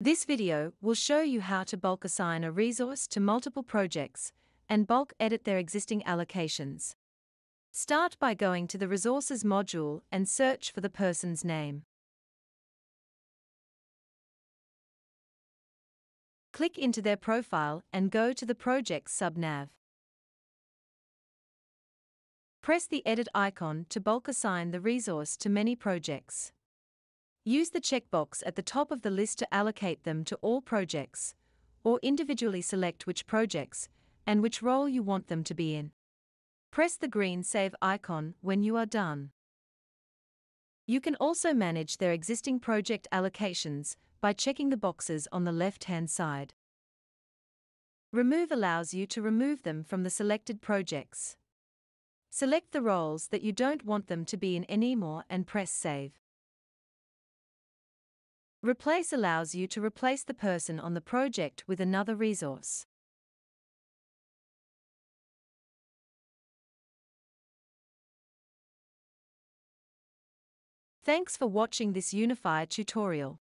This video will show you how to bulk assign a resource to multiple projects and bulk edit their existing allocations. Start by going to the Resources module and search for the person's name. Click into their profile and go to the Projects subnav. Press the Edit icon to bulk assign the resource to many projects. Use the checkbox at the top of the list to allocate them to all projects, or individually select which projects and which role you want them to be in. Press the green Save icon when you are done. You can also manage their existing project allocations by checking the boxes on the left-hand side. Remove allows you to remove them from the selected projects. Select the roles that you don't want them to be in anymore and press Save. Replace allows you to replace the person on the project with another resource. Thanks for watching this UniPhi tutorial.